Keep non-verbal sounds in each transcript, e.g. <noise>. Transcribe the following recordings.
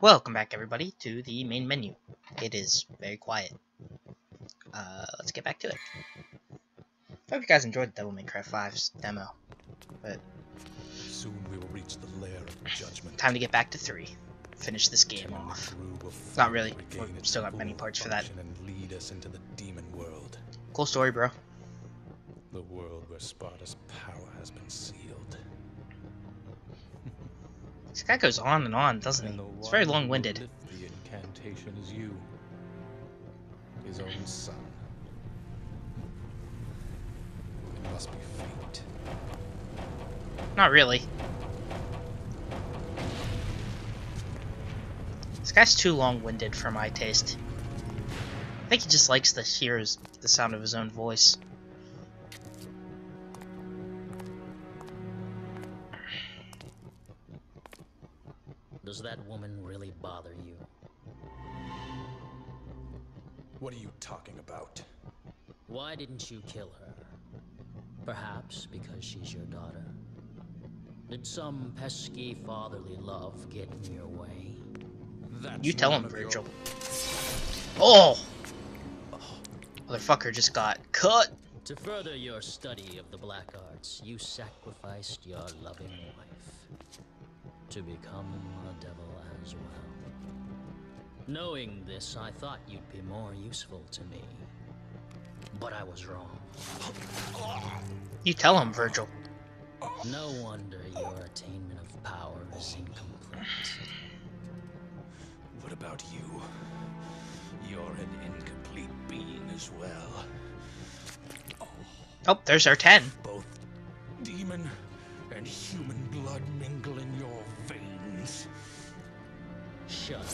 Welcome back, everybody, to the main menu. It is very quiet. Uh, let's get back to it. I hope you guys enjoyed Devil May Cry 5's demo. But Soon we will reach the lair of judgment. time to get back to 3. Finish this game off. Not really. We've still got many parts for that. And lead us into the demon world. Cool story, bro. The world where Sparda's power has been sealed. This guy goes on and on, doesn't he? It's very one who will long-winded. The incantation is you. His own son. It must be fate. Not really. This guy's too long-winded for my taste. I think he just likes to hear his, the sound of his own voice. Does that woman really bother you? What are you talking about? Why didn't you kill her? Perhaps because she's your daughter? Did some pesky fatherly love get in your way? That's You tell him, of your- Vergil. Oh! Motherfucker just got cut. To further your study of the black arts, you sacrificed your loving wife to become a devil as well. Knowing this, I thought you'd be more useful to me. But I was wrong. You tell him, Vergil. No wonder your attainment of power is incomplete. What about you? You're an incomplete being as well. Oh, there's our 10. Both demon and human blood mingle Shut up.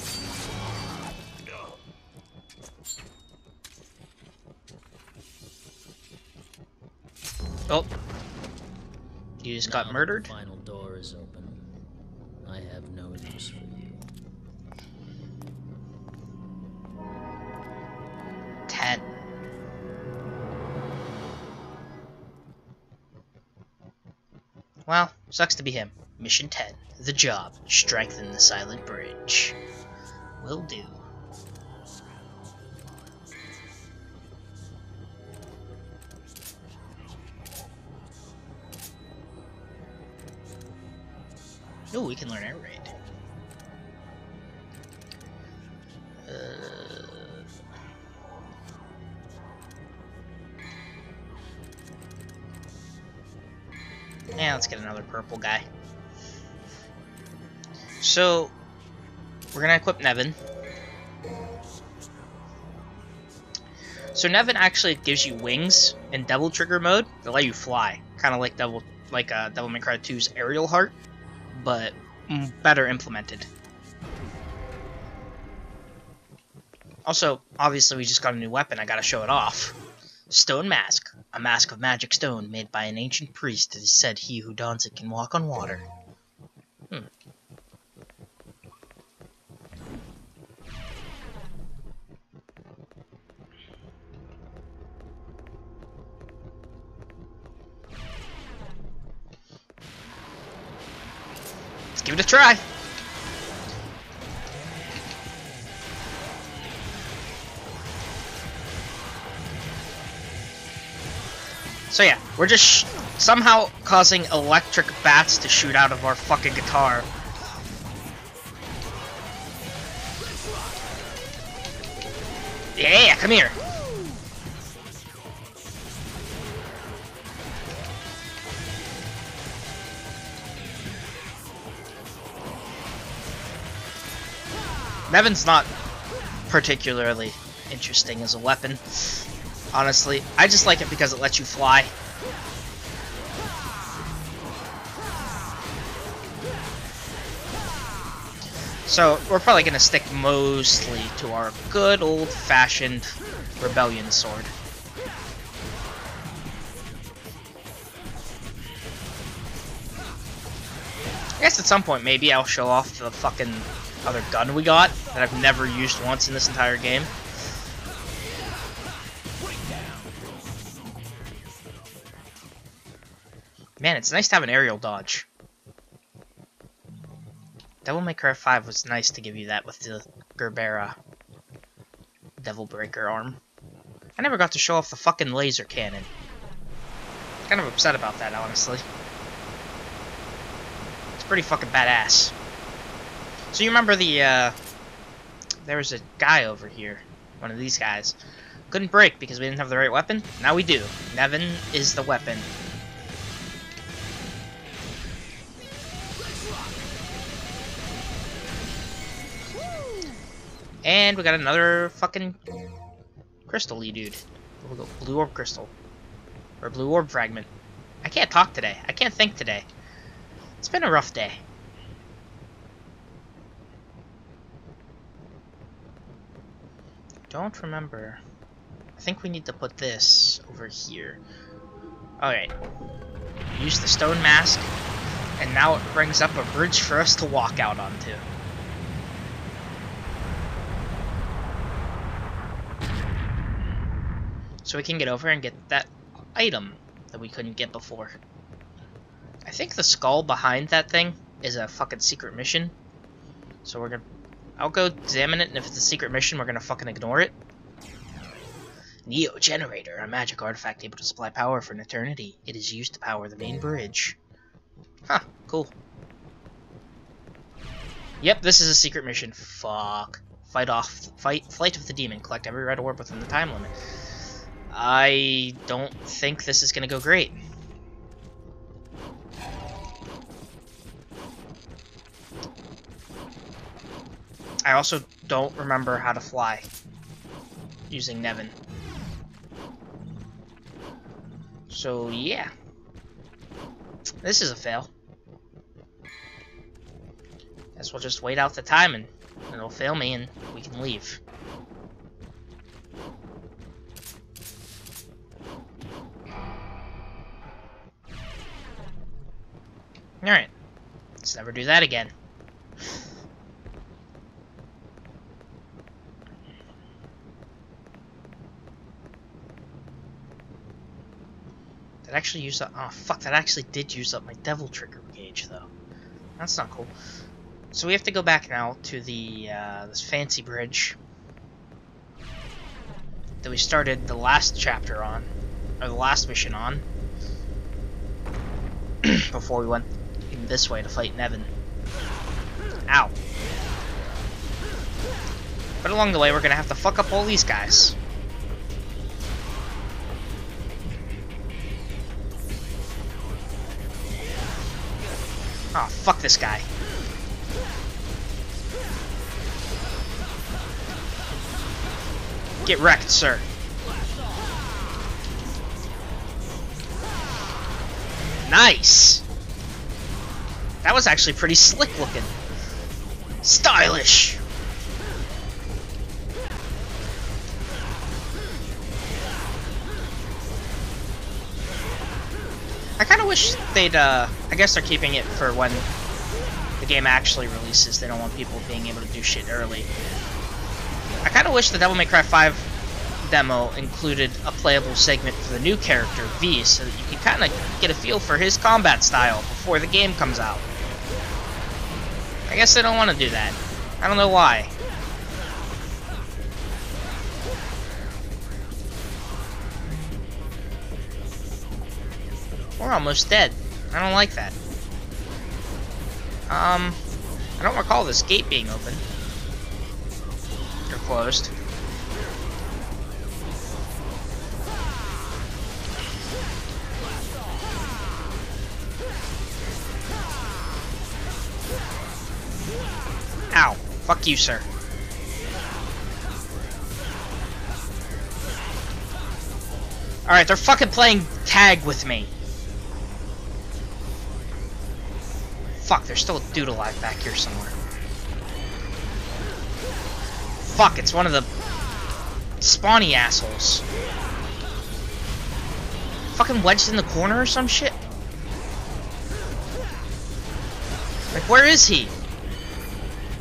Oh. You just Now got murdered? The final door is open. I have no use for you. 10. Well, sucks to be him. Mission 10. The job. Strengthen the silent bridge. Will do. Ooh, we can learn air raid. Uh, Yeah, let's get another purple guy. So, we're gonna equip Nevan. So Nevan actually gives you wings in Devil Trigger mode that let you fly, kind of like Devil, like uh, Devil May Cry 2's Aerial Heart, but better implemented. Also, obviously, we just got a new weapon. I gotta show it off. Stone Mask, a mask of magic stone made by an ancient priest. It is said he who dons it can walk on water. Try. So yeah, we're just somehow causing electric bats to shoot out of our fucking guitar. Yeah, come here. Nevan's not particularly interesting as a weapon. Honestly, I just like it because it lets you fly. So, we're probably going to stick mostly to our good old-fashioned Rebellion sword. I guess at some point maybe I'll show off the fucking other gun we got that I've never used once in this entire game. Man, it's nice to have an aerial dodge. Devil May Cry 5 was nice to give you that with the Gerbera Devil Breaker arm. I never got to show off the fucking laser cannon. Kind of upset about that, honestly. It's pretty fucking badass. So you remember the, uh... There was a guy over here. One of these guys. Couldn't break because we didn't have the right weapon. Now we do. Nevan is the weapon. And we got another fucking crystal dude. Blue orb crystal. Or blue orb fragment. I can't talk today. I can't think today. It's been a rough day. Don't remember. I think we need to put this over here. Alright. Use the stone mask, and now it brings up a bridge for us to walk out onto. So we can get over and get that item that we couldn't get before. I think the skull behind that thing is a fucking secret mission. So we're gonna... I'll go examine it, and if it's a secret mission, we're gonna fucking ignore it. Neo Generator, a magic artifact able to supply power for an eternity. It is used to power the main bridge. Huh, cool. Yep, this is a secret mission. Fuck. Fight off, fight, flight of the demon. Collect every red orb within the time limit. I don't think this is to go great. I also don't remember how to fly using Nevan. So, yeah. This is a fail. Guess we'll just wait out the time and it'll fail me and we can leave. Alright. Let's never do that again. That actually used up- oh fuck, that actually did use up my devil trigger gauge though. That's not cool. So we have to go back now to the, uh, this fancy bridge that we started the last chapter on, or the last mission on, <clears throat> before we went this way to fight Nevan. Ow. But along the way, we're gonna have to fuck up all these guys. Fuck this guy. Get wrecked, sir. Nice! That was actually pretty slick looking. Stylish! I kind of wish they'd, uh, I guess they're keeping it for when game actually releases. They don't want people being able to do shit early. I kind of wish the Devil May Cry 5 demo included a playable segment for the new character, V, so that you can kind of get a feel for his combat style before the game comes out. I guess they don't want to do that. I don't know why. We're almost dead. I don't like that. Um, I don't recall this gate being open. Or closed. Ow. Fuck you, sir. Alright, they're fucking playing tag with me. Fuck, there's still a dude alive back here somewhere. Fuck, it's one of the spawny assholes. Fucking wedged in the corner or some shit? Like, where is he?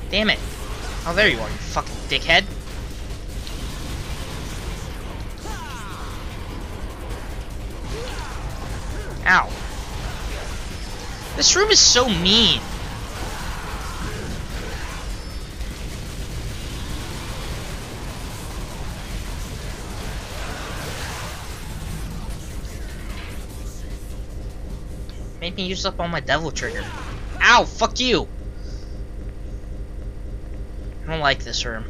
Damn it. Oh, there you are, you fucking dickhead. This room is so mean. Made me use up all my devil trigger. Ow, fuck you! I don't like this room.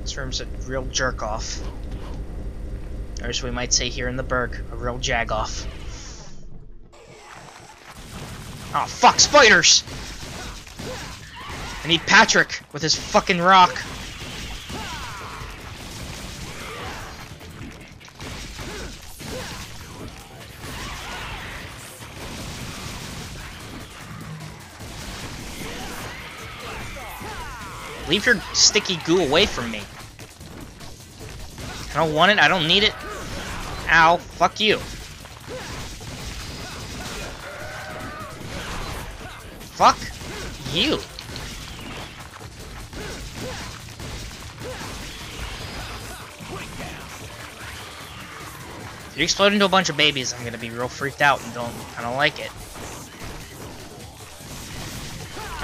This room's a real jerk off. Or as we might say here in the Burgh, a real jagoff. Oh fuck, spiders! I need Patrick with his fucking rock. Leave your sticky goo away from me. I don't want it, I don't need it. Ow, fuck you. Fuck you. If you explode into a bunch of babies, I'm gonna be real freaked out and don't I don't like it.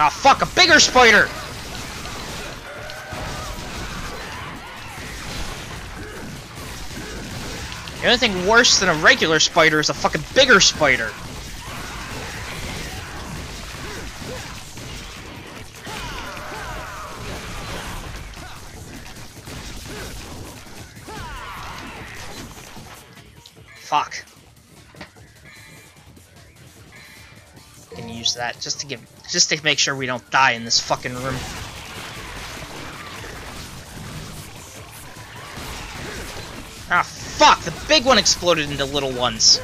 Oh fuck, a bigger spider! The only thing worse than a regular spider is a fucking bigger spider. Fuck. Can use that just to give, just to make sure we don't die in this fucking room. Fuck! The big one exploded into little ones.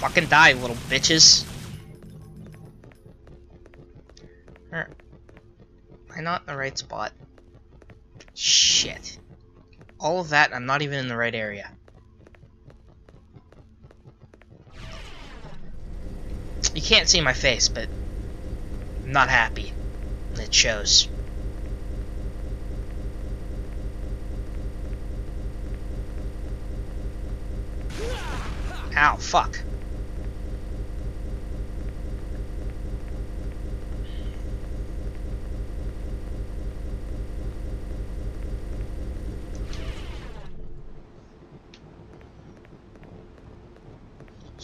Fucking die, little bitches. Er, Am I not in the right spot? Shit. All of that, I'm not even in the right area. You can't see my face, but I'm not happy. It shows. Ow, fuck.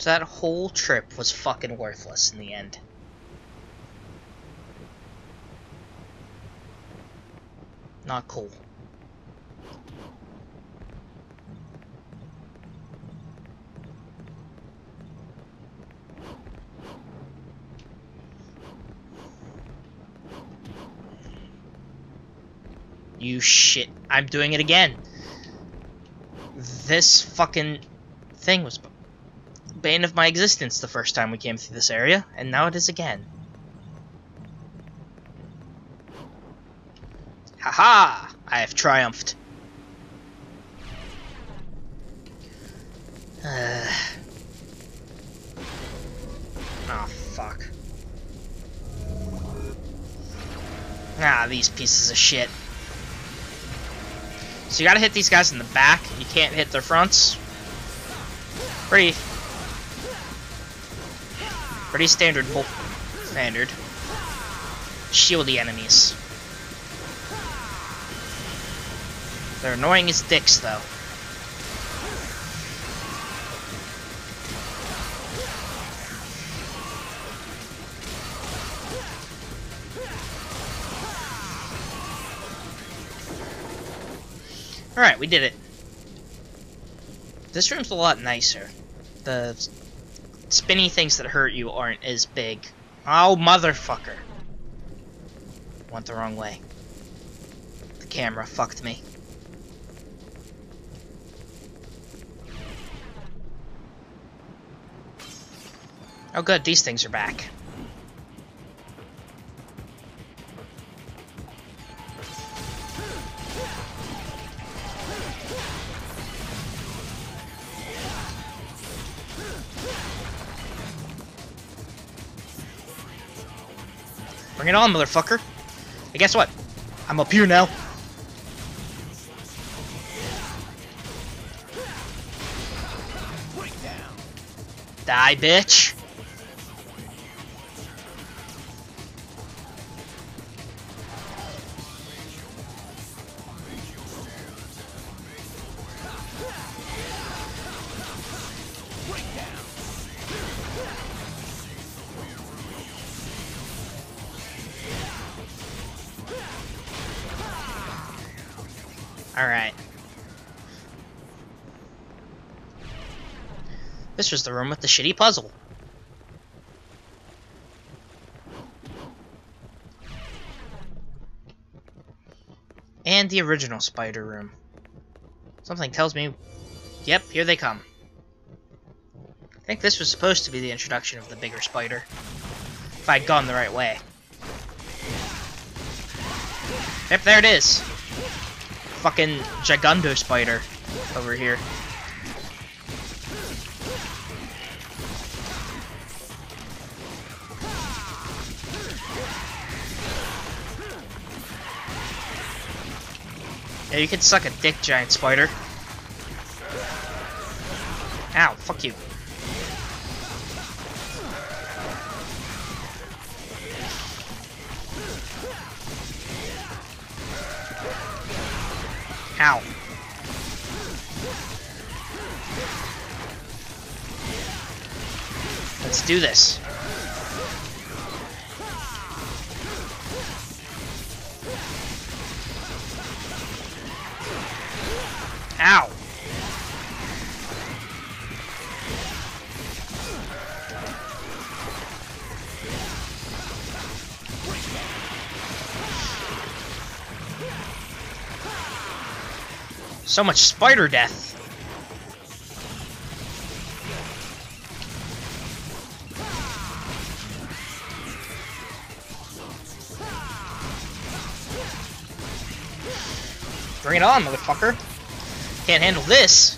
That whole trip was fucking worthless in the end. Not cool. You shit. I'm doing it again. This fucking thing was bane of my existence the first time we came through this area, and now it is again. Haha! I have triumphed. Uh. <sighs> Oh, fuck. Ah, these pieces of shit. So you gotta hit these guys in the back, you can't hit their fronts. Pretty Pretty standard standard. Shield the enemies. They're annoying as dicks though. Alright, we did it. This room's a lot nicer. The spinny things that hurt you aren't as big. Oh, motherfucker. Went the wrong way. The camera fucked me. Oh good, these things are back. Bring it on, motherfucker. Hey, guess what? I'm up here now. Die, bitch. This was the room with the shitty puzzle. And the original spider room. Something tells me... Yep, here they come. I think this was supposed to be the introduction of the bigger spider. If I'd gone the right way. Yep, there it is. Fucking Gigundo spider over here. Yeah, you can suck a dick, giant spider. Ow, fuck you. Ow. Let's do this. So much spider death. Bring it on, motherfucker. Can't handle this.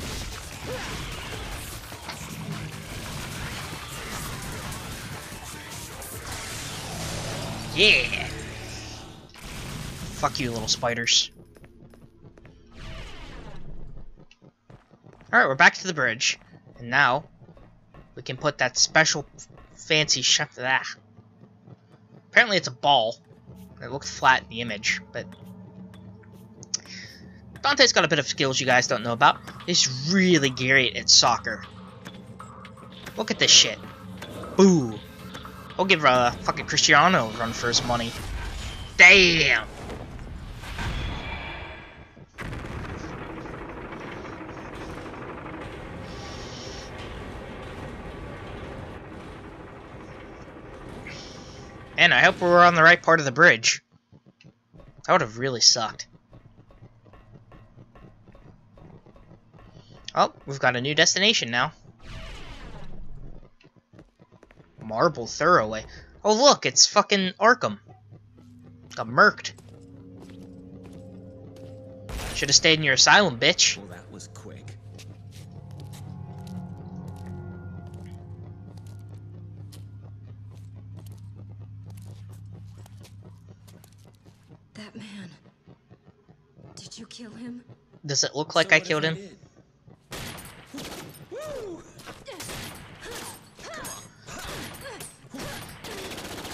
Yeah. Fuck you, little spiders. Alright, we're back to the bridge. And now, we can put that special fancy to that. Apparently it's a ball. It looks flat in the image, but... Dante's got a bit of skills you guys don't know about. He's really great at soccer. Look at this shit. Boo. I'll give uh, fucking Cristiano a run for his money. Damn! And I hope we're on the right part of the bridge. That would have really sucked. Oh, we've got a new destination now. Marble Thoroughway. Oh look, it's fucking Arkham. Got murked. Should have stayed in your asylum, bitch. Well, that was quick. Does it look like So I killed him? did?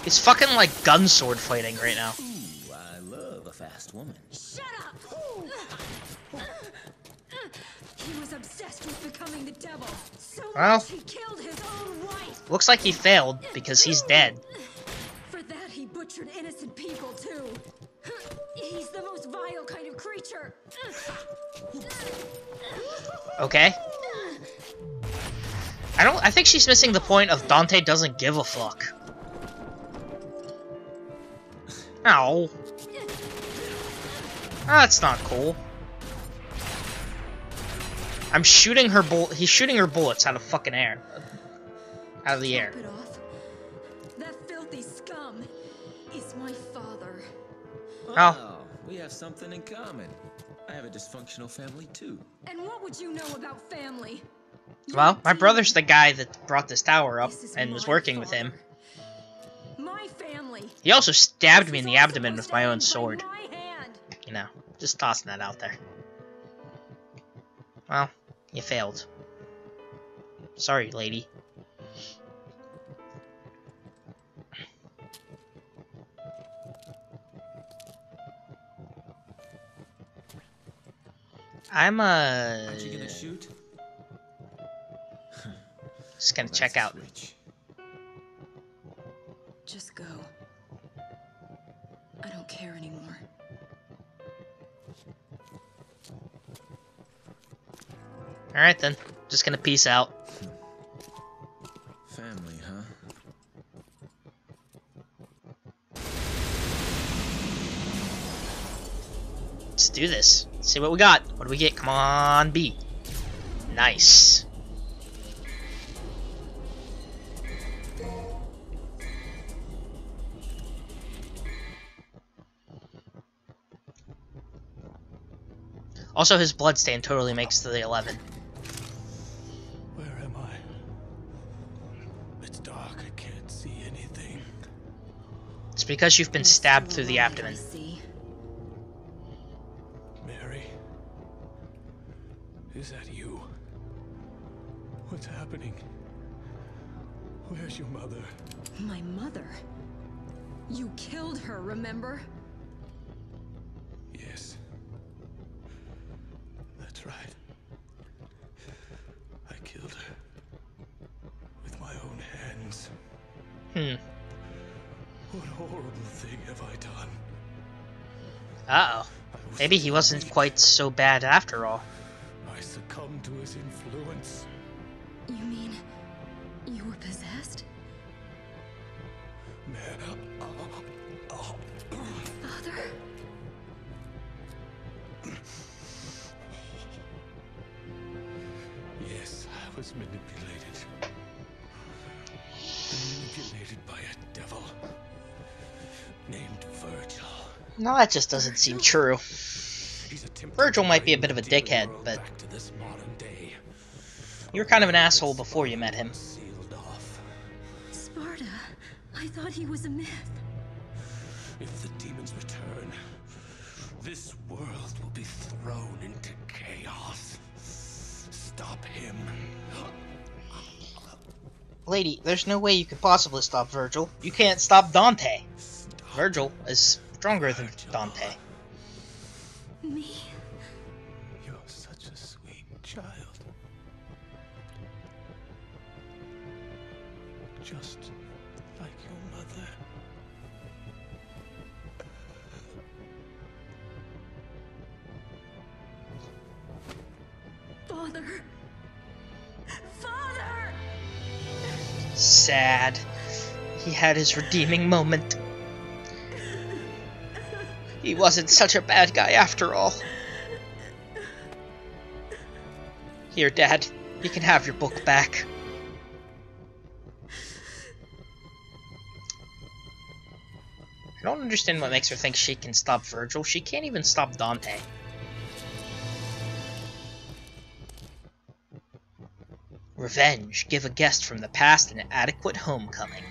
He's fucking like gun sword fighting right now. Ooh, I love a fast woman. Shut up! He was obsessed with becoming the devil. So Well. he killed his own wife. Looks like he failed because he's dead. Okay. I don't. I think she's missing the point of Dante doesn't give a fuck. Ow. That's not cool. I'm shooting her bull. He's shooting her bullets out of fucking air. Out of the air. Top. That filthy scum is my father. Oh. we have something in common. I have a dysfunctional family too. And what would you know about family? You're Well, my brother's the guy that brought this tower up This and was my working with him. My family. He also stabbed me in the abdomen with my own sword. my hand. You know, just tossing that out there. Well, you failed. Sorry, lady. I'm uh Aren't you gonna shoot? <laughs> just gonna That's check out. rich. Just go. I don't care anymore. All right then, just gonna peace out. Let's do this. see what we got. What do we get? Come on, B. Nice. Also, his bloodstain totally makes to the 11. Where am I? It's dark. I can't see anything. It's because you've been stabbed through the abdomen. Maybe he wasn't quite so bad after all. I succumbed to his influence. You mean you were possessed? Father? Yes, I was manipulated. Manipulated by a devil named Vergil. No, that just doesn't seem true. He's attempting Vergil might be a bit of a dickhead, but- back to this modern day. You were kind of an asshole before you met him. Sparda? I thought he was a myth. If the demons return, this world will be thrown into chaos. Stop him. Lady, there's no way you could possibly stop Vergil. You can't stop Dante. Stop Vergil is stronger than Dante. Father! Father! Sad. He had his redeeming moment. He wasn't such a bad guy after all. Here, Dad. You can have your book back. I don't understand what makes her think she can stop Vergil. She can't even stop Dante. Revenge. Give a guest from the past an adequate homecoming.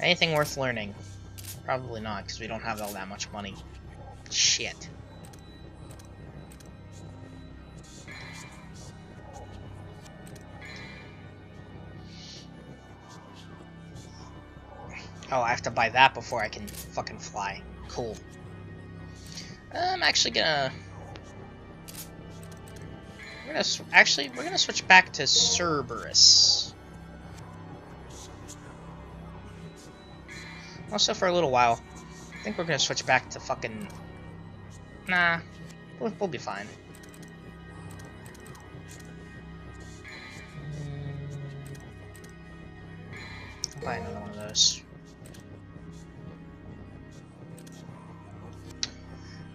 Anything worth learning? Probably not, because we don't have all that much money. Shit. Oh, I have to buy that before I can fucking fly. Cool. I'm actually gonna gonna actually we're gonna switch back to Cerberus. Also, for a little while, I think we're gonna switch back to fucking. Nah, we'll, we'll be fine. Buy another one of those.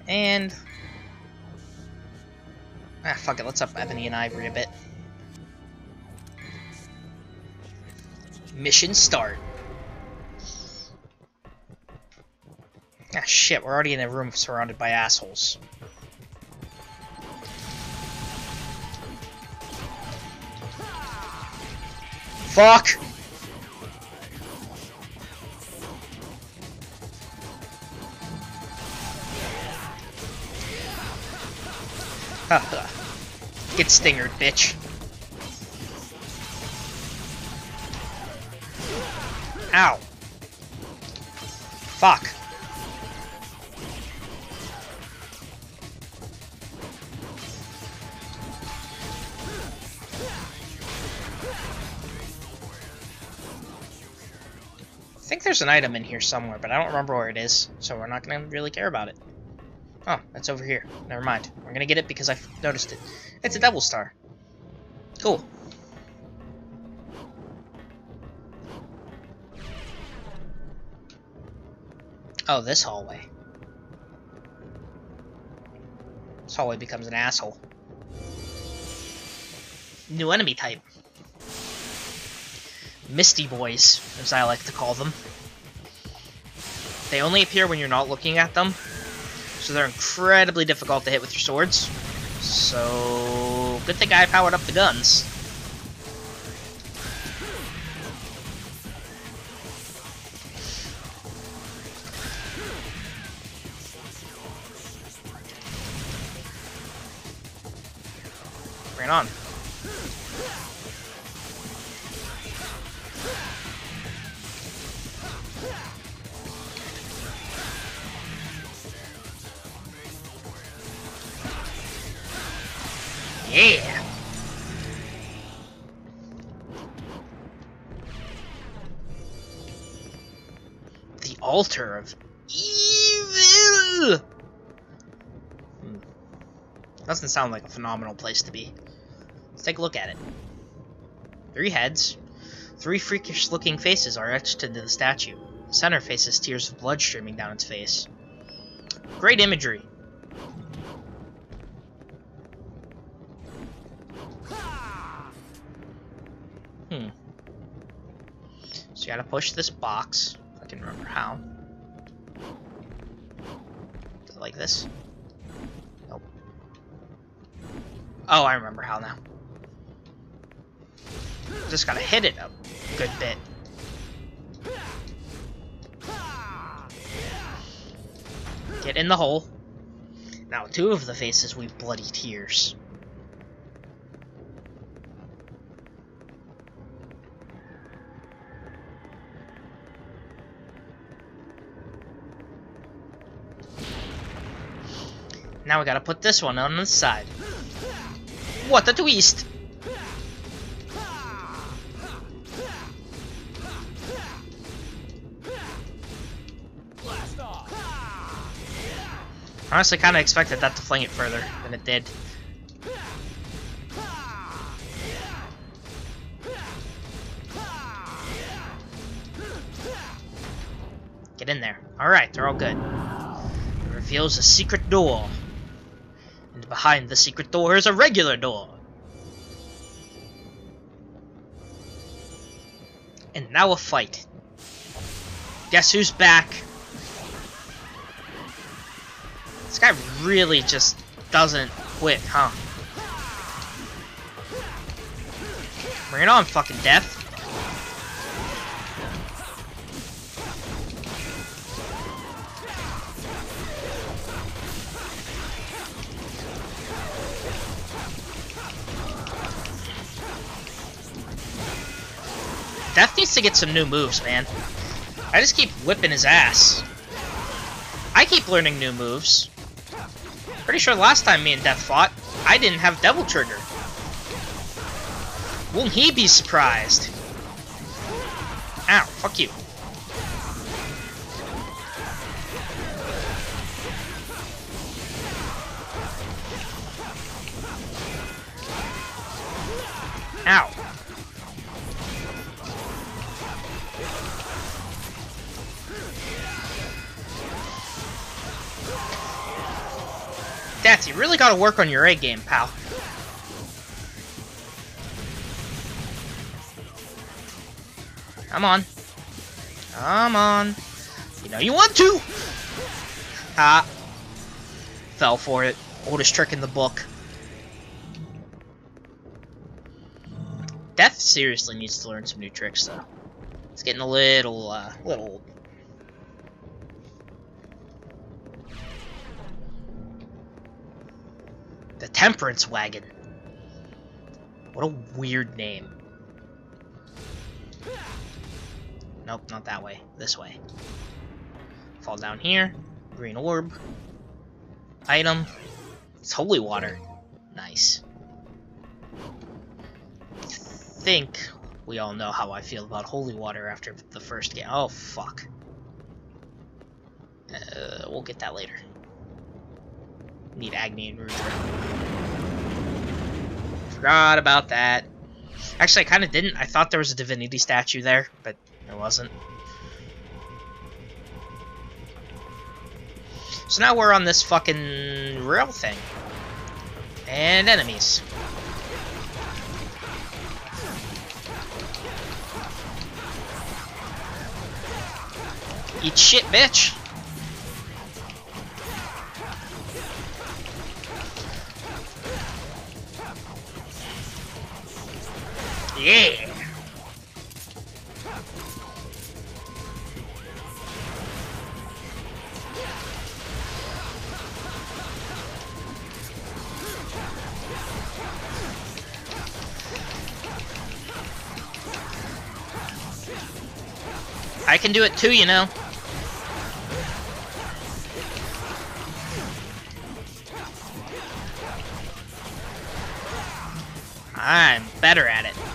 And Ah, fuck it, let's up Ebony and Ivory a bit. Mission start. Ah, shit, we're already in a room surrounded by assholes. Fuck! Get stingered, bitch. Ow. Fuck. I think there's an item in here somewhere, but I don't remember where it is, so we're not going to really care about it. Oh, that's over here. Never mind. We're gonna get it because I noticed it. It's a Devil Star. Cool. Oh, this hallway. This hallway becomes an asshole. New enemy type. Misty Boys, as I like to call them. They only appear when you're not looking at them, so they're incredibly difficult to hit with your swords. So, good thing I powered up the guns. Sound like a phenomenal place to be. Let's take a look at it. Three heads. Three freakish looking faces are etched into the statue. The center faces tears of blood streaming down its face. Great imagery. Hmm. So you gotta push this box. I can remember how. like this? Oh, I remember how now. Just gotta hit it a good bit. Get in the hole. Now, two of the faces weep bloody tears. Now we gotta put this one on the side. What a twist! Honestly, kind of expected that to fling it further than it did. Get in there. Alright, they're all good. It reveals a secret door. Behind the secret door is a regular door. And now a fight. Guess who's back? This guy really just doesn't quit, huh? Bring it on, fucking death. To get some new moves, man. I just keep whipping his ass. I keep learning new moves. Pretty sure last time me and Death fought, I didn't have Devil Trigger. Won't he be surprised? Ow, fuck you. Gotta work on your A game, pal. Come on. Come on. You know you want to! Ah. Fell for it. Oldest trick in the book. Death seriously needs to learn some new tricks, though. It's getting a little, uh, little old. The Temperance Wagon. What a weird name. Nope, not that way. This way. Fall down here. Green orb. Item. It's holy water. Nice. I think we all know how I feel about holy water after the first game. Oh, fuck. Uh, we'll get that later. Need Agni and Rudra. Forgot about that. Actually, I kind of didn't. I thought there was a divinity statue there, but there wasn't. So now we're on this fucking rail thing. And enemies. Eat shit, bitch! Yeah! I can do it too, you know. I'm better at it.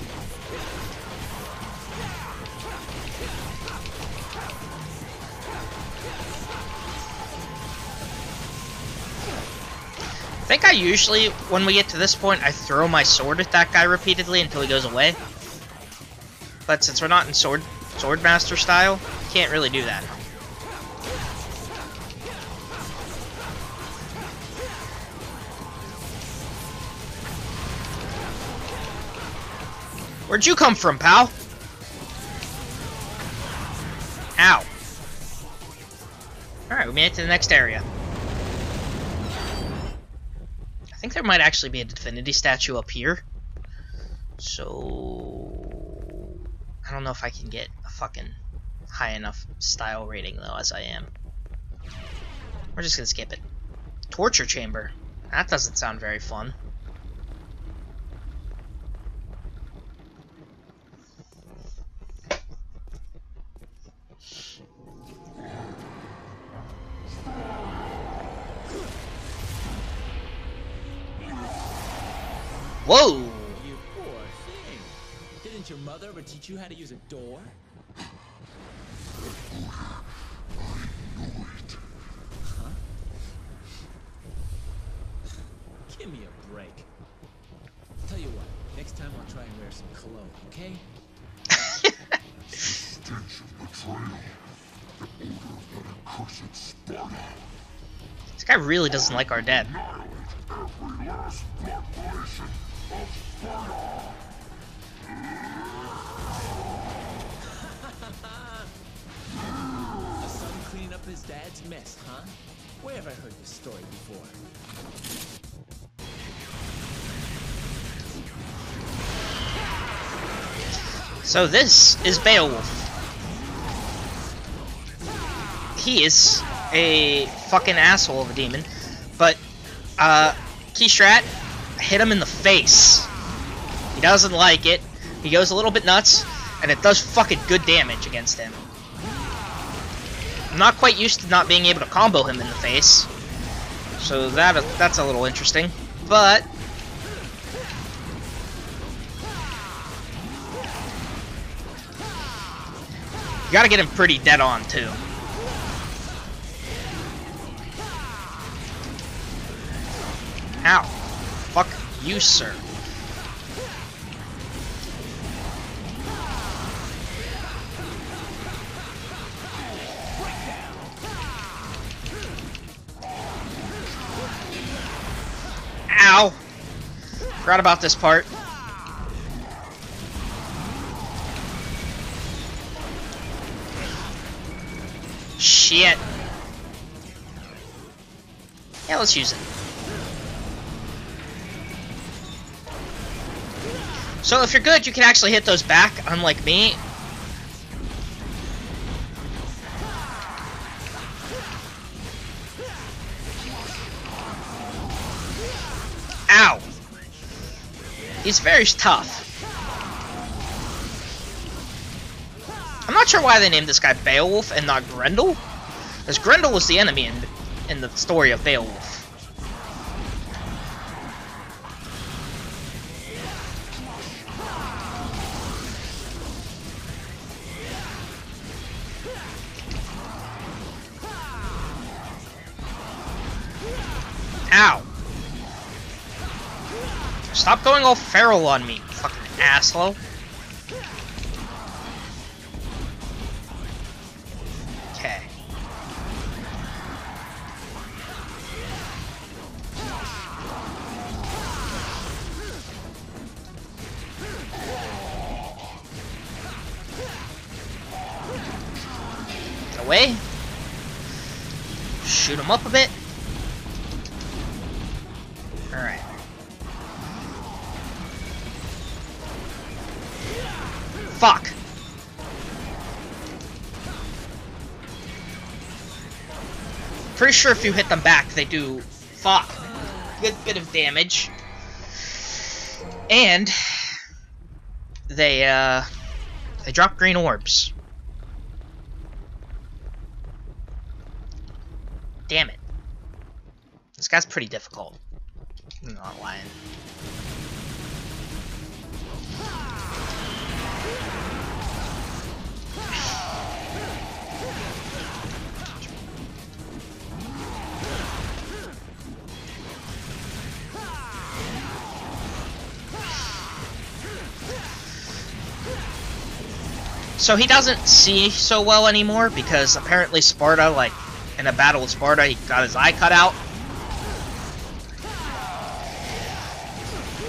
I think I usually, when we get to this point, I throw my sword at that guy repeatedly until he goes away. But since we're not in sword swordmaster style, can't really do that. Where'd you come from, pal? Ow. Alright, we made it to the next area. I think there might actually be a Divinity statue up here. So... I don't know if I can get a fucking high enough style rating, though, as I am. We're just gonna skip it. Torture chamber. That doesn't sound very fun. Whoa! You poor thing. Didn't your mother ever teach you how to use a door? Huh? Give me a break. Tell you what, next time I'll try and wear some cologne, okay? This guy really doesn't like our dad. A his dad's mess, huh? Where have I heard this story before? So this is Beowulf. He is a fucking asshole of a demon, but uh, Keystrat hit him in the face. He doesn't like it. He goes a little bit nuts, and it does fucking good damage against him. I'm not quite used to not being able to combo him in the face, so that that's a little interesting. But You gotta get him pretty dead on, too. Ow. Fuck you, sir. Ow. Forgot about this part. Shit. Yeah, let's use it. So if you're good, you can actually hit those back, unlike me. He's very tough. I'm not sure why they named this guy Beowulf and not Grendel. Because Grendel was the enemy in, in the story of Beowulf. Stop going all feral on me, fucking asshole. Okay. Get away. Shoot him up a bit. Sure if you hit them back, they do fuck. Good bit of damage. And they uh they drop green orbs. Damn it. This guy's pretty difficult. I'm not lying. So he doesn't see so well anymore because apparently Sparda, like, in a battle with Sparda, he got his eye cut out.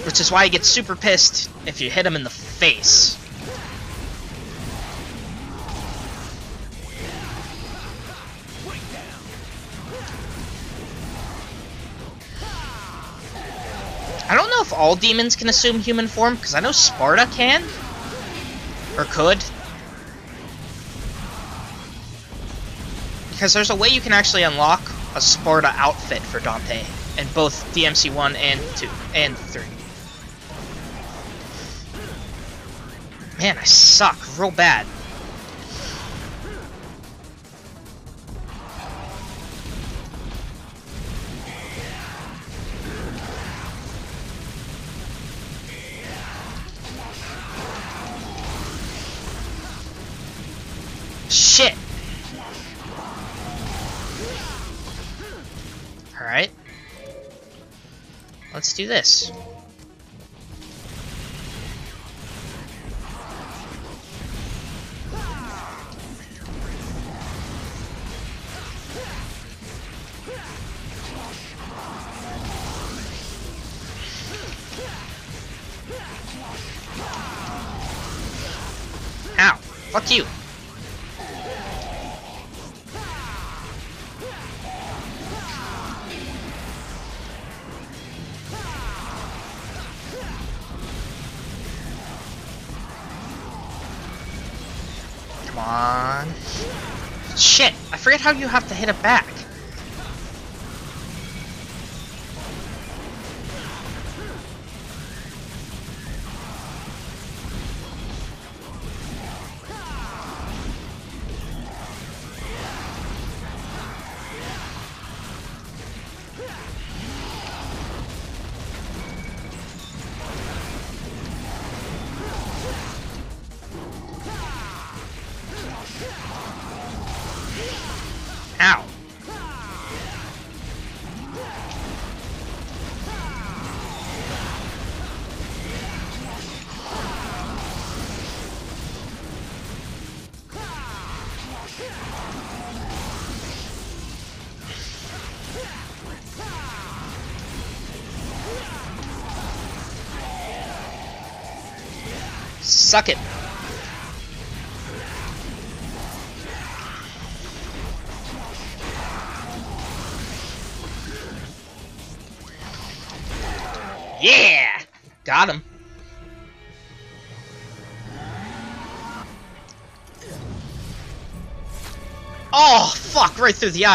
Which is why he gets super pissed if you hit him in the face. I don't know if all demons can assume human form, because I know Sparda can. Or could. Because there's a way you can actually unlock a Sparda outfit for Dante in both DMC 1 and 2 and 3. Man, I suck real bad. Do this. How you have to hit it back. Ow. Suck it. Earth of your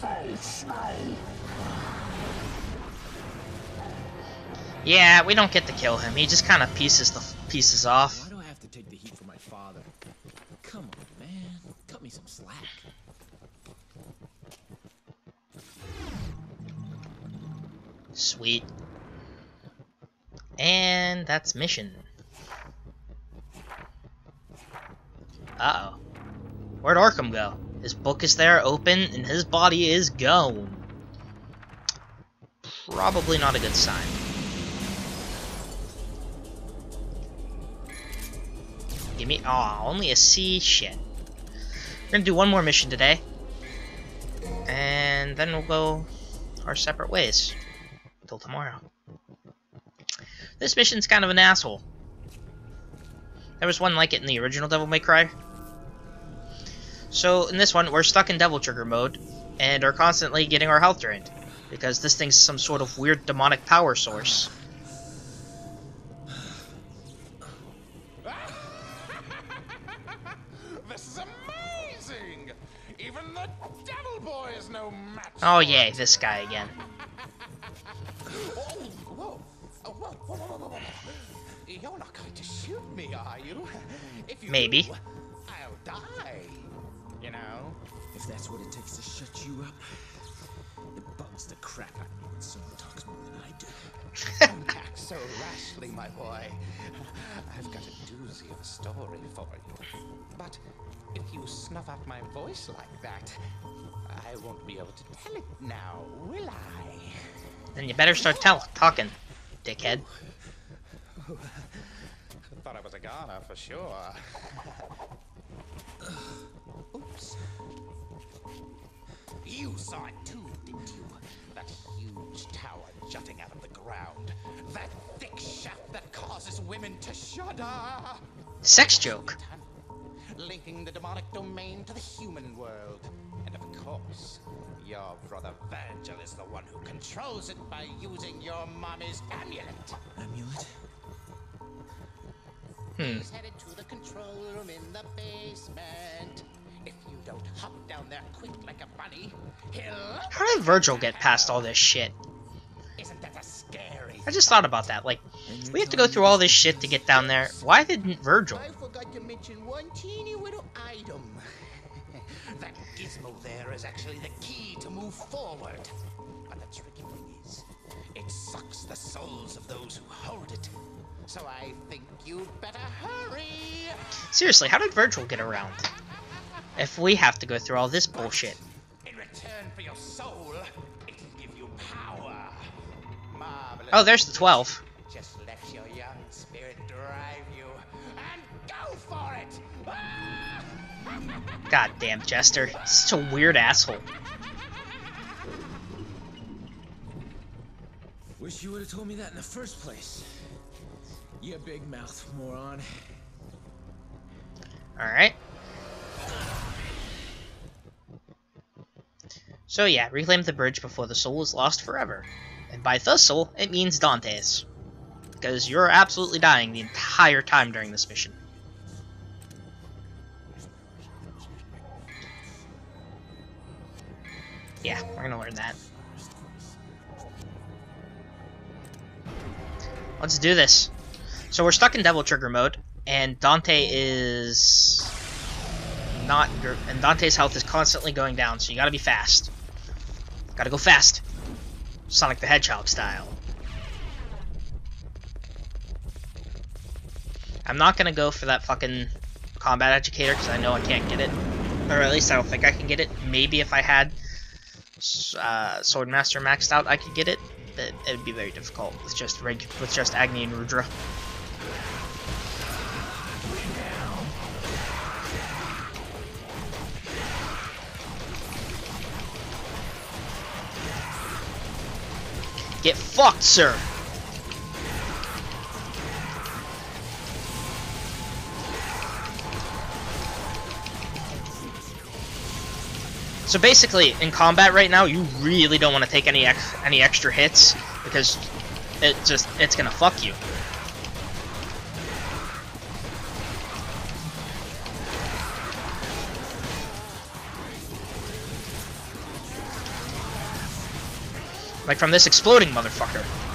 foul smell. Yeah, we don't get to kill him. He just kind of pieces the pieces off. That's mission. Uh oh. Where'd Arkham go? His book is there, open, and his body is gone. Probably not a good sign. Give me. Aw, only a C? Shit. We're gonna do one more mission today. And then we'll go our separate ways. Until tomorrow. This mission's kind of an asshole. There was one like it in the original Devil May Cry. So in this one, we're stuck in Devil Trigger mode, and are constantly getting our health drained. Because this thing's some sort of weird demonic power source. <laughs> This is amazing! Even the Devil Boy is no match. Oh yay, this guy again. <laughs> Oh, whoa, whoa, whoa. You're not going to shoot me, are you? If you Maybe. do, I'll die. You know? If that's what it takes to shut you up, it bugs the crap out of me when someone talks more than I do. Don't <laughs> act so rashly, my boy. I've got a doozy of a story for you. But if you snuff out my voice like that, I won't be able to tell it now, will I? Then you better start tell talking, dickhead. Thought I was a goner for sure. Oops. You saw it too, didn't you? That huge tower jutting out of the ground. That thick shaft that causes women to shudder. Sex joke. Linking the demonic domain to the human world. And of course, your brother Vergil is the one who controls it by using your mommy's amulet. Amulet? Hmm. He's headed to the control room in the basement. If you don't hop down there quick like a bunny, he'll. How did Vergil get past all this shit? Isn't that a scary? I just thought about that. Like, we have to go through all this shit to get down there. Why didn't Vergil? I forgot to mention one teeny little item. That gizmo there is actually the key to move forward. But the tricky thing is, it sucks the souls of those who hold it. So I think you'd better hurry. Seriously, how did Vergil get around? If we have to go through all this bullshit. In return for your soul, it'll give you power. Marvelous. Oh, there's the 12. God damn, Jester. Such a weird asshole. Wish you would have told me that in the first place. You big mouth moron. Alright. So yeah, reclaim the bridge before the soul is lost forever. And by the soul, it means Dante's. Because you're absolutely dying the entire time during this mission. That. Let's do this. So we're stuck in Devil Trigger mode, and Dante is not, and Dante's health is constantly going down. So you gotta be fast. Gotta go fast, Sonic the Hedgehog style. I'm not gonna go for that fucking combat adjudicator because I know I can't get it, or at least I don't think I can get it. Maybe if I had uh, Swordmaster maxed out, I could get it. But it would be very difficult with just reg- with just Agni and Rudra. Get fucked, sir. So basically, in combat right now, you really don't want to take any ex any extra hits because it just it's gonna fuck you. Like from this exploding motherfucker.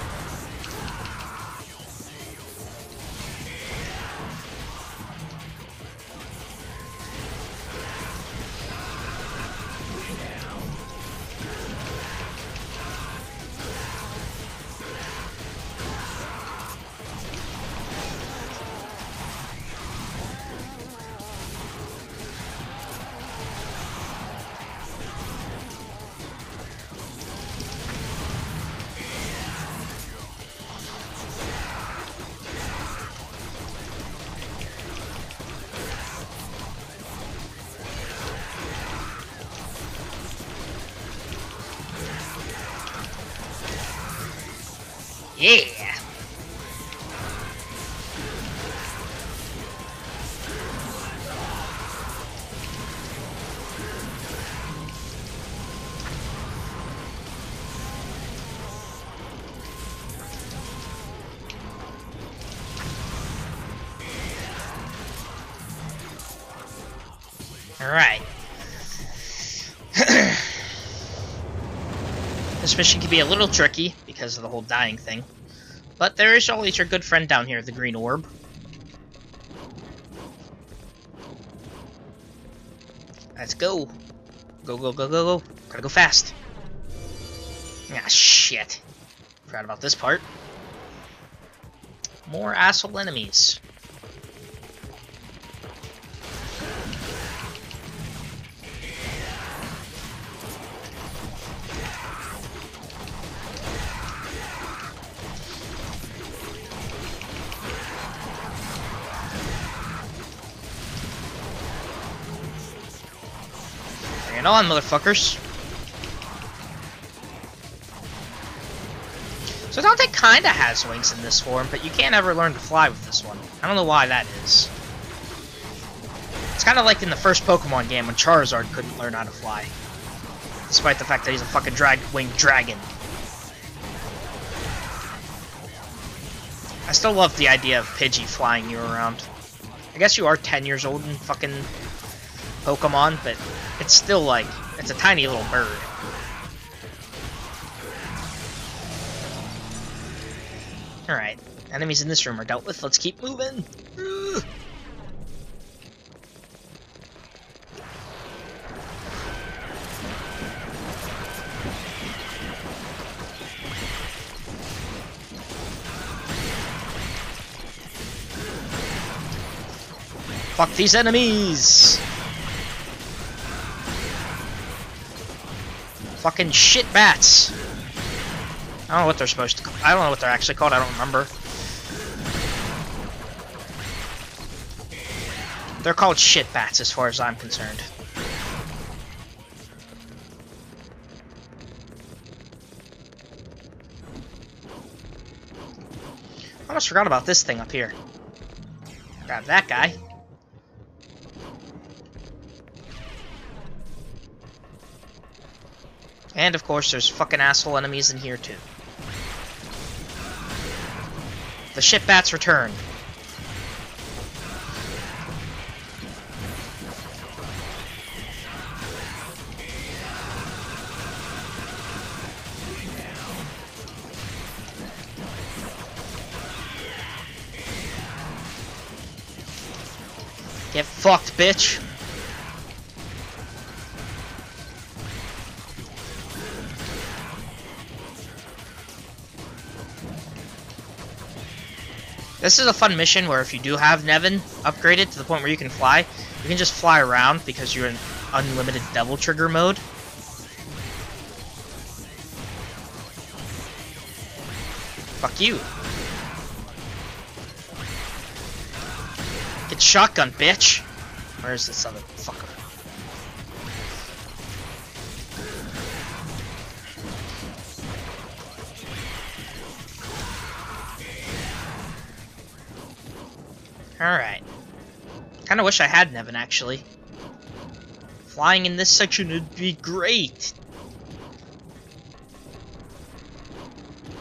Alright. <clears throat> this mission can be a little tricky because of the whole dying thing. But there is always your good friend down here, the green orb. Let's go. Go, go, go, go, go. Gotta go fast. Ah, shit. Forgot about this part. More asshole enemies. Bring it on, motherfuckers. So Dante kinda has wings in this form, but you can't ever learn to fly with this one. I don't know why that is. It's kinda like in the first Pokemon game when Charizard couldn't learn how to fly. Despite the fact that he's a fucking drag-winged dragon. I still love the idea of Pidgey flying you around. I guess you are 10 years old in fucking Pokemon, but it's still like, it's a tiny little bird. Alright, enemies in this room are dealt with, let's keep moving! Fuck these enemies! Fucking shit bats! I don't know what they're supposed to. I don't know what they're actually called. I don't remember. They're called shit bats, as far as I'm concerned. I almost forgot about this thing up here. Grab that guy. And of course, there's fucking asshole enemies in here too. The shit bats return. Get fucked, bitch. This is a fun mission where if you do have Nevan upgraded to the point where you can fly, you can just fly around because you're in unlimited Devil Trigger mode. Fuck you. Get shotgun, bitch! Where is this other fucker? Kinda wish I had Nevan, actually. Flying in this section would be great!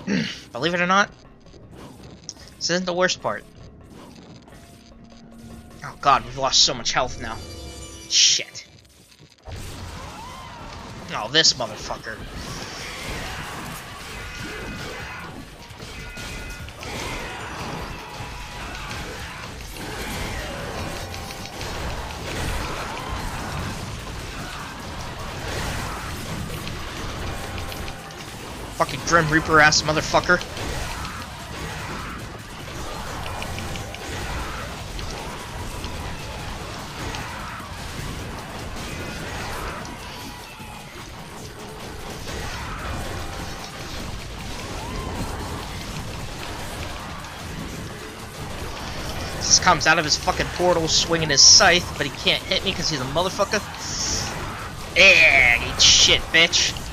<clears throat> Believe it or not, this isn't the worst part. Oh god, we've lost so much health now. Shit. Oh, this motherfucker. Grim Reaper ass motherfucker. This comes out of his fucking portal swinging his scythe, but he can't hit me because he's a motherfucker. Yeah, shit, bitch.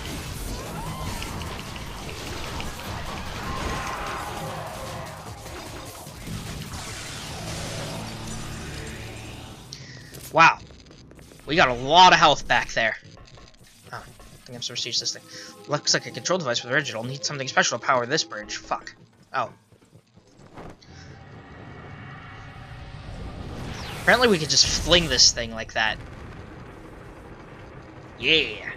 We got a lot of health back there. Oh, I think I'm supposed to use this thing. Looks like a control device for the bridge. It'll need something special to power this bridge. Fuck. Oh. Apparently we could just fling this thing like that. Yeah.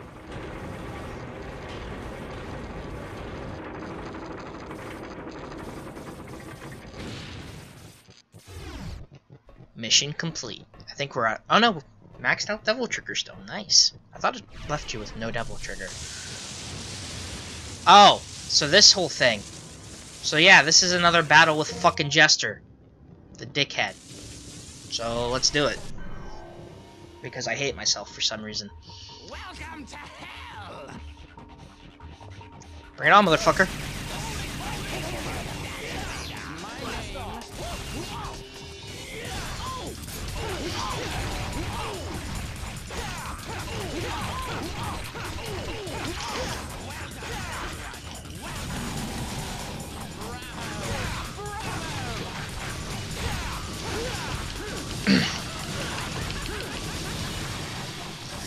Mission complete. I think we're at. Oh no, maxed out Devil Trigger still. Nice. I thought it left you with no Devil Trigger. Oh, so this whole thing. So yeah, this is another battle with fucking Jester, the dickhead. So let's do it. Because I hate myself for some reason. Welcome to hell! Bring it on, motherfucker.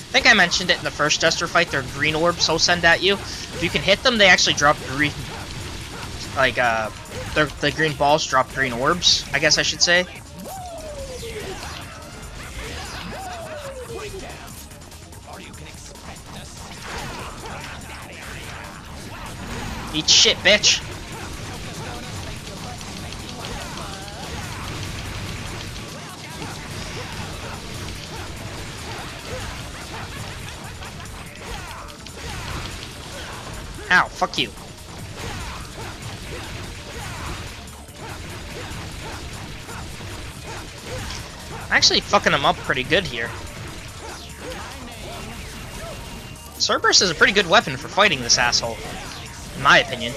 I think I mentioned it in the first Jester fight, they're green orbs will send at you. If you can hit them, they actually drop green... Like, uh... The green balls drop green orbs, I guess I should say. Eat shit, bitch! Ow, fuck you. I'm actually fucking him up pretty good here. Cerberus is a pretty good weapon for fighting this asshole, in my opinion.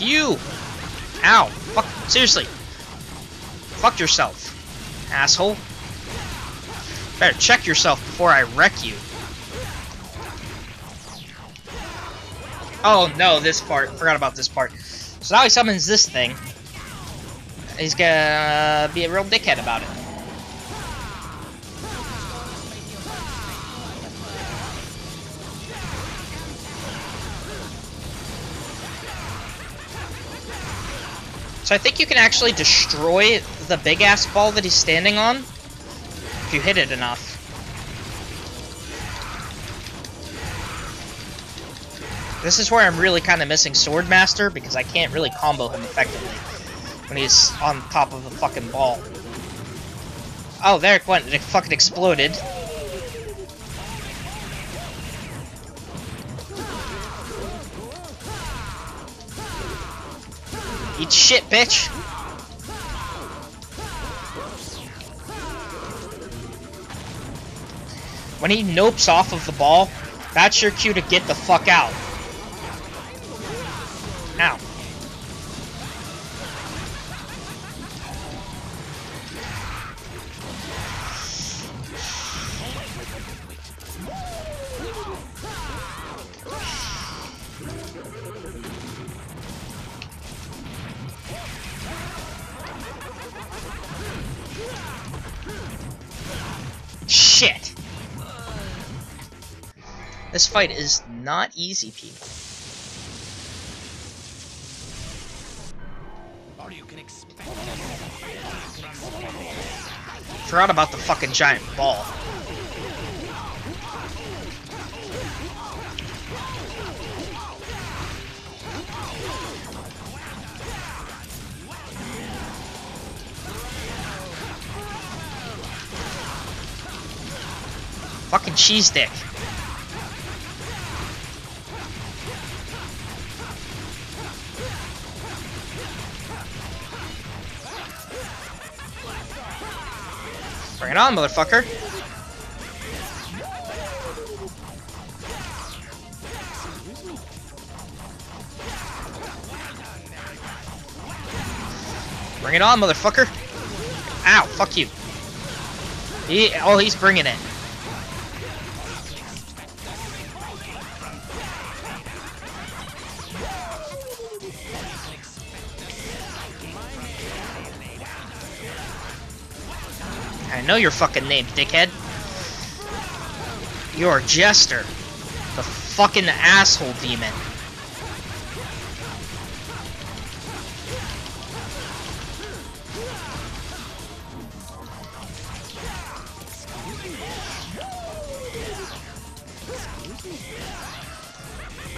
You! Ow! Fuck, seriously. Fuck yourself, asshole. Better check yourself before I wreck you. Oh no, this part. Forgot about this part. So now he summons this thing. He's gonna be a real dickhead about it. So I think you can actually destroy the big ass ball that he's standing on if you hit it enough. This is where I'm really kind of missing Swordmaster because I can't really combo him effectively when he's on top of a fucking ball. Oh, there it went. It fucking exploded. Eat shit, bitch! When he nopes off of the ball, that's your cue to get the fuck out. Ow. Fight is not easy, people. Or you can expect Forgot about the fucking giant ball. Fucking cheese dick. On, motherfucker. Bring it on, motherfucker. Ow, fuck you. He, oh, he's bringing it. Know your fucking name, dickhead. You're a Jester. The fucking asshole demon.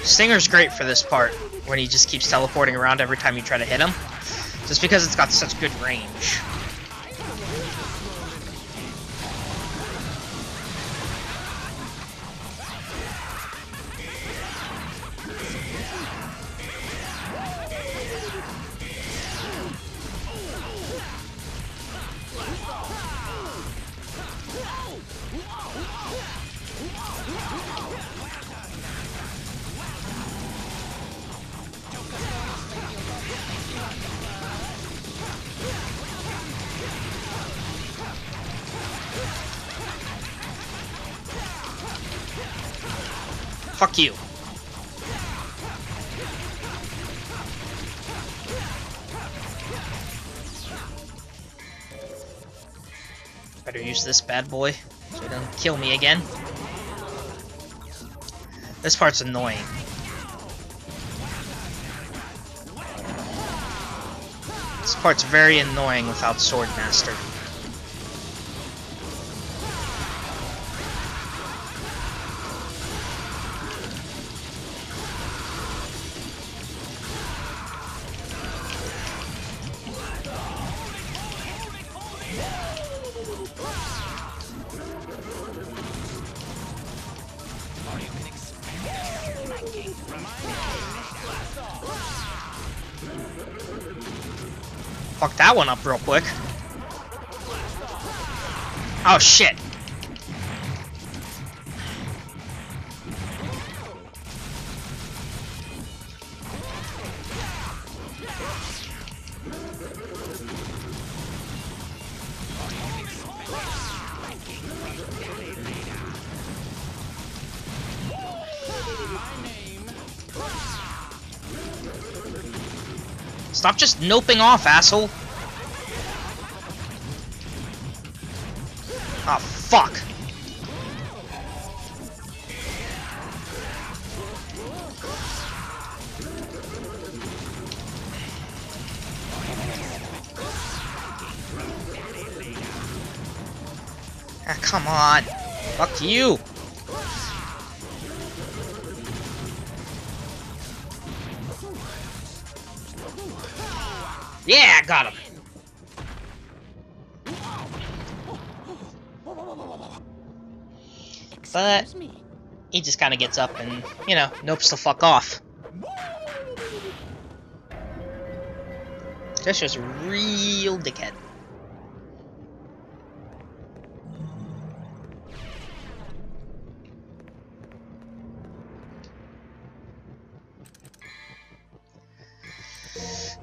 Stinger's great for this part, when he just keeps teleporting around every time you try to hit him. Just because it's got such good range. This bad boy so he doesn't kill me again. This part's annoying. This part's very annoying without Swordmaster. Fuck that one up real quick. Oh shit. Stop just noping off, asshole. Fuck. Ah, come on. Fuck you. Just kind of gets up and, you know, nopes the fuck off. That's just real dickhead.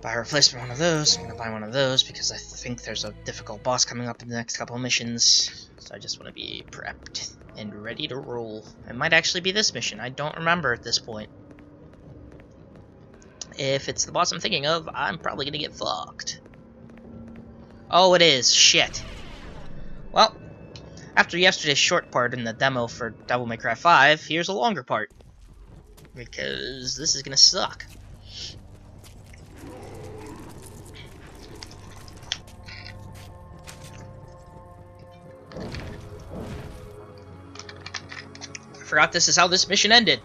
buy a replacement one of those. I'm gonna buy one of those because I think there's a difficult boss coming up in the next couple missions. So I just want to be prepped and ready to roll. It might actually be this mission. I don't remember at this point. If it's the boss I'm thinking of, I'm probably gonna get fucked. Oh, it is. Shit. Well, after yesterday's short part in the demo for Devil May Cry 5, here's a longer part. Because this is gonna suck. Forgot this is how this mission ended.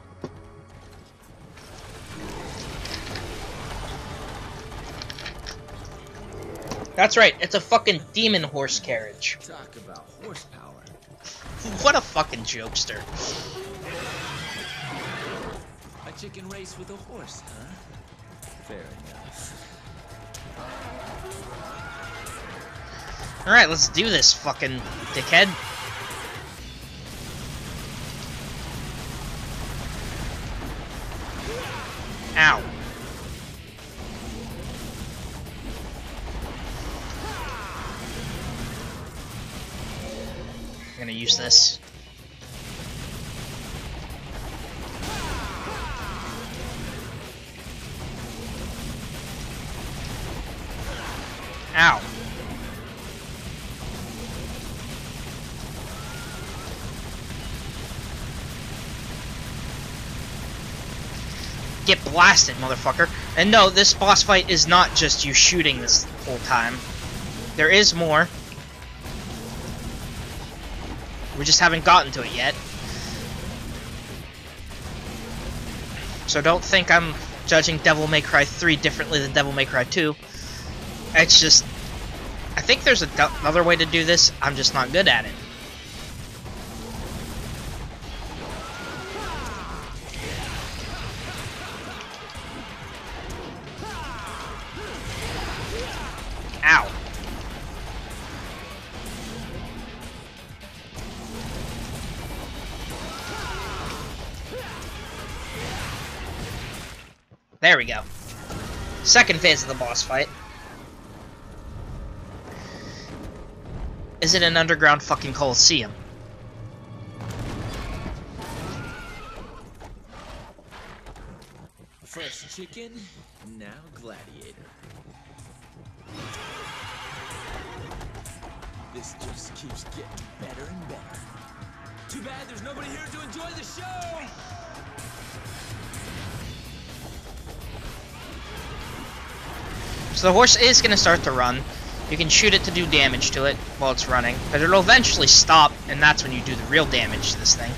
That's right, it's a fucking demon horse carriage. Talk about horsepower. What a fucking jokester. A chicken race with a horse, huh? Fair enough. Alright, let's do this, fucking dickhead. Blasted, motherfucker. And no, this boss fight is not just you shooting this whole time. There is more. We just haven't gotten to it yet. So don't think I'm judging Devil May Cry 3 differently than Devil May Cry 2. It's just... I think there's another way to do this, I'm just not good at it. There we go. Second phase of the boss fight. Is it an underground fucking coliseum? First chicken, now gladiator. This just keeps getting better and better. Too bad there's nobody here to enjoy the show! So the horse is going to start to run. You can shoot it to do damage to it while it's running, but it'll eventually stop, and that's when you do the real damage to this thing.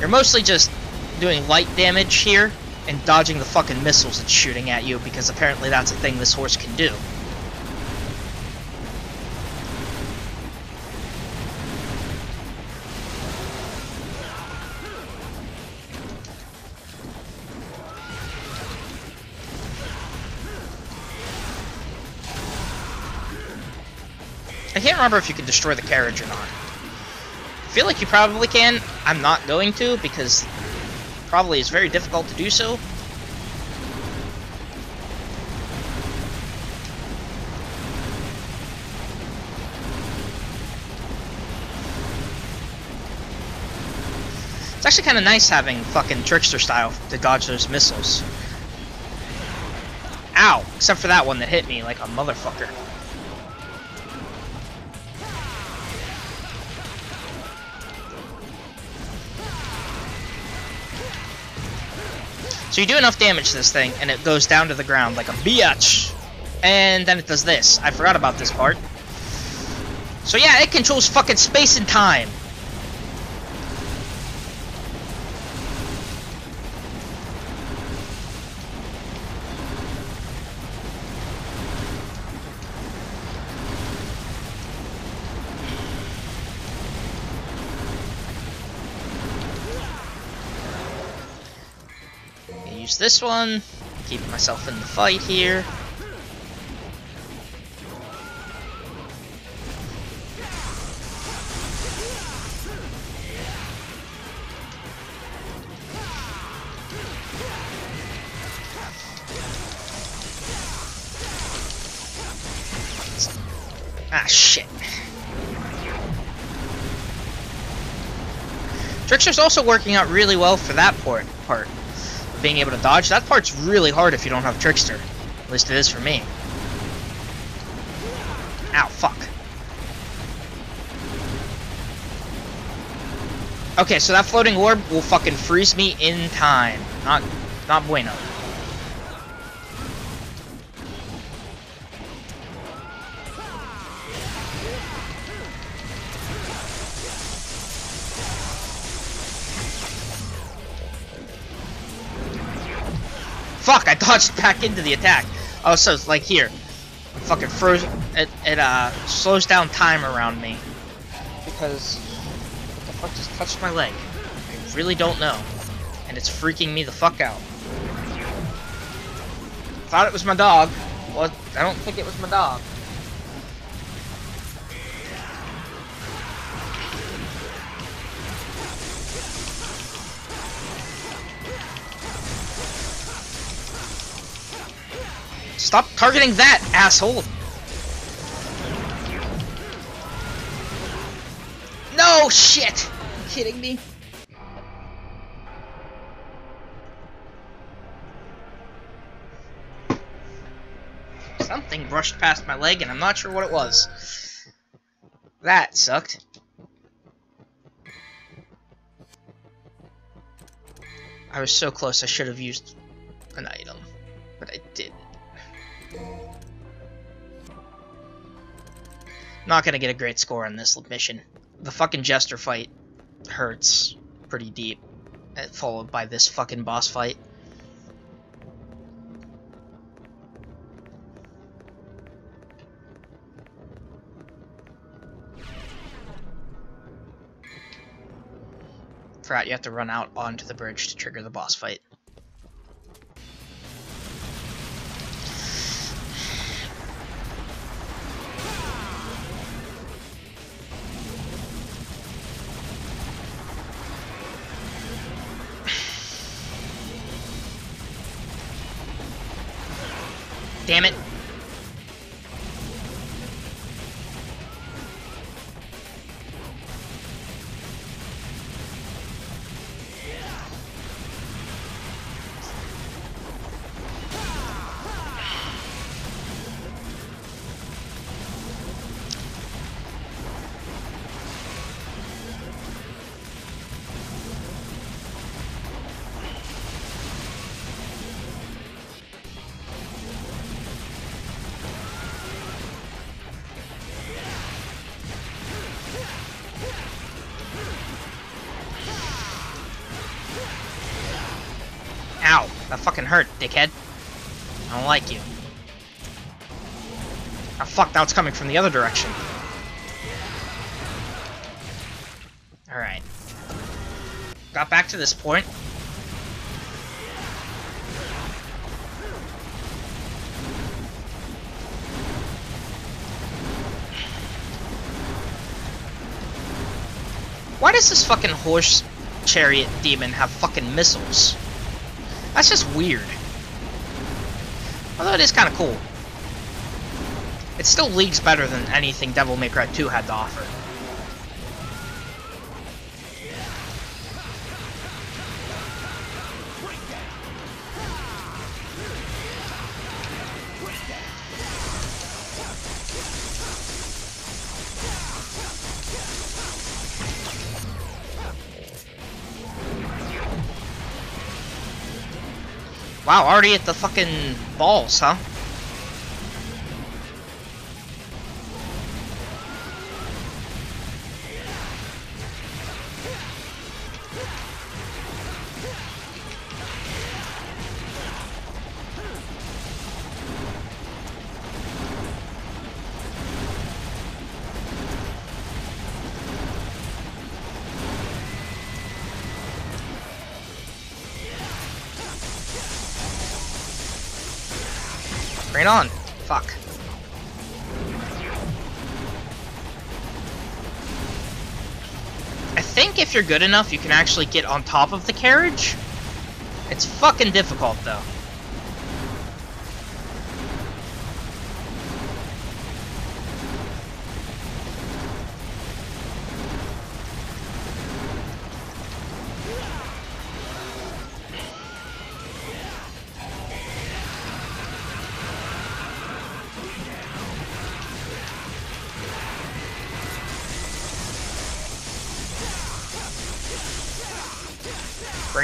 You're mostly just doing light damage here and dodging the fucking missiles it's shooting at you, because apparently that's a thing this horse can do. Can't remember if you can destroy the carriage or not. I feel like you probably can. I'm not going to because probably it's very difficult to do so. It's actually kind of nice having fucking trickster style to dodge those missiles. Ow! Except for that one that hit me like a motherfucker. So you do enough damage to this thing, and it goes down to the ground like a biatch. And then it does this. I forgot about this part. So yeah, it controls fucking space and time. This one. Keep myself in the fight here. Ah, shit. Trickster's also working out really well for that part. Being able to dodge. That part's really hard if you don't have Trickster. At least it is for me. Ow, fuck. Okay, so that floating orb will fucking freeze me in time. Not, not bueno. Dodged back into the attack. Oh, so it's like here. Fucking frozen. It, it uh, slows down time around me. Because, what the fuck just touched my leg? I really don't know. And it's freaking me the fuck out. Thought it was my dog. Well, I don't think it was my dog. Stop targeting that, asshole! No, shit! Kidding me? Something brushed past my leg and I'm not sure what it was. That sucked. I was so close I should have used an item, Not gonna get a great score on this mission. The fucking Jester fight hurts pretty deep, uh, followed by this fucking boss fight. Forgot you have to run out onto the bridge to trigger the boss fight. Damn it. Fucking hurt, dickhead. I don't like you. Oh fuck, it's coming from the other direction. Alright. Got back to this point. Why does this fucking horse chariot demon have fucking missiles? That's just weird. Although it is kind of cool. It still leagues better than anything Devil May Cry 2 had to offer. Wow, already at the fucking balls, huh? Bring on. Fuck. I think if you're good enough, you can actually get on top of the carriage. It's fucking difficult, though.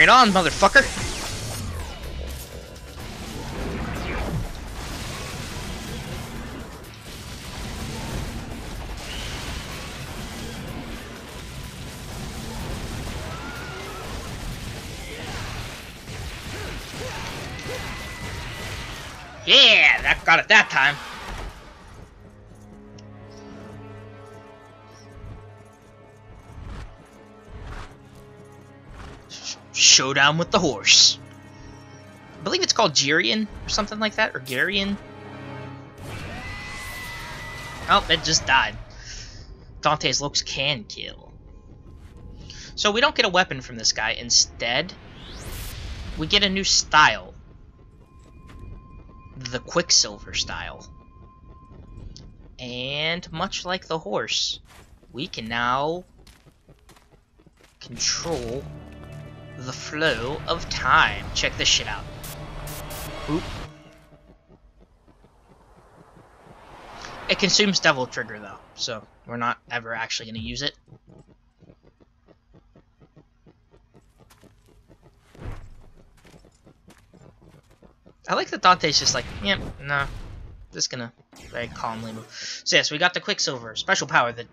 Bring on, motherfucker. Showdown with the horse. I believe it's called Jirian or something like that, or Garian. Oh, it just died. Dante's looks can kill. So we don't get a weapon from this guy. Instead, we get a new style. The Quicksilver style. And much like the horse, we can now control the flow of time. Check this shit out. Oop. It consumes Devil Trigger though, so we're not ever actually going to use it. I like that Dante's just like, yep, yeah, nah, just gonna very calmly move. So yes, we got the Quicksilver, special power that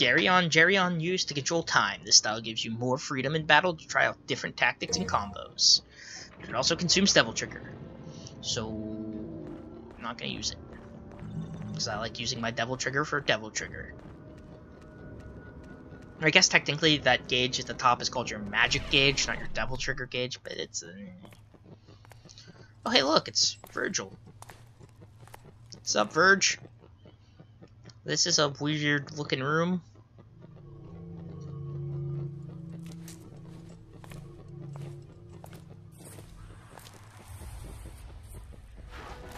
Geryon used to control time. This style gives you more freedom in battle to try out different tactics and combos. It also consumes Devil Trigger. So, I'm not gonna use it. Because I like using my Devil Trigger for Devil Trigger. I guess technically that gauge at the top is called your magic gauge, not your devil trigger gauge, but it's... Uh... Oh, hey, look, it's Vergil. What's up, Verge? This is a weird looking room.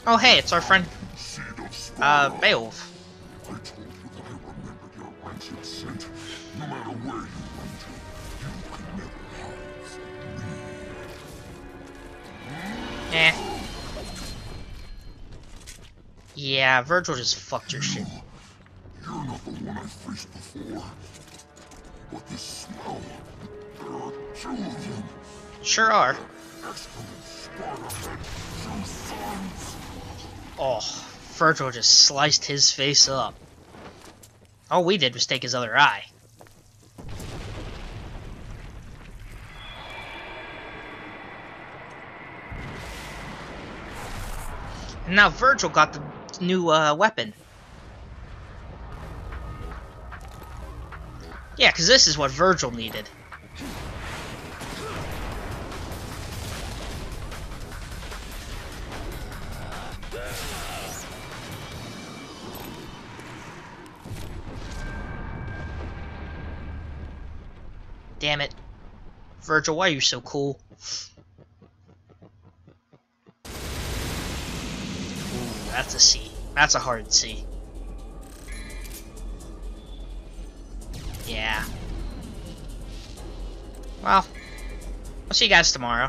Oh, hey, it's our friend, uh, Beowulf. I told you that I remembered your rancid scent. No matter where you went, you never hide from me. Eh. Yeah, Vergil just fucked your shit. You're not the one I've faced before. But this smell, there are two of them. Sure are. Excellent had two sons. Oh, Vergil just sliced his face up. All we did was take his other eye. And now Vergil got the new uh, weapon. Yeah, because this is what Vergil needed. Vergil, why are you so cool? Ooh, that's a C. That's a hard C. Yeah. Well, I'll see you guys tomorrow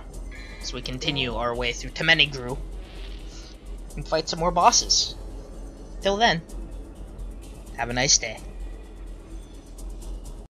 as we continue our way through Temen-ni-gru and fight some more bosses. Till then, have a nice day.